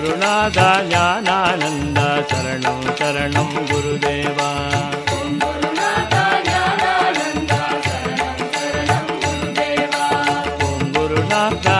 गुरुनादानन्द शरणं शरणं गुरुदेवा। गुरुनादा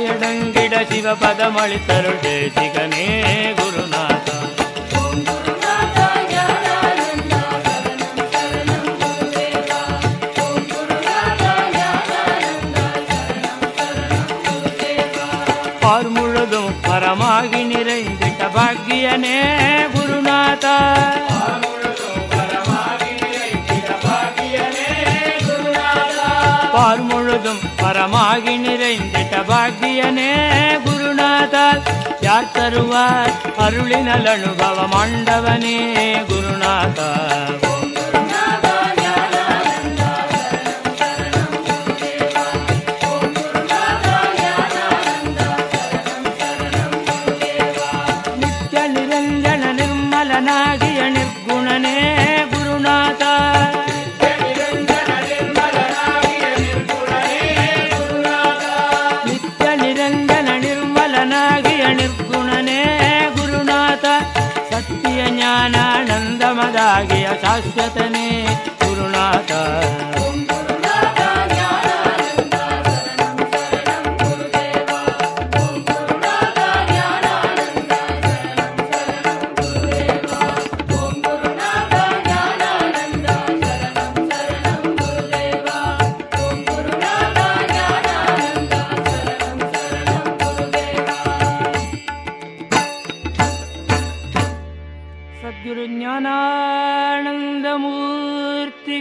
தேசிக சின்மயனே குருநாத சிந்தையடங்கிட சிவபதமளித்தருள் தேசிகனே குருநாத பார் முழுதும் பரமாகி நிறைந்திட்ட பாக்கியனே குருநாத பார் முழுதும் பரமாகி நிறைந்திட்ட பாக்கியனே குருநாதால். யார் தருவார் அருளினல் அனுபவம் ஆண்டவனே குருநாதா शास्थने पूर्णा सद्गुरुज्ञानन्दमूर्ति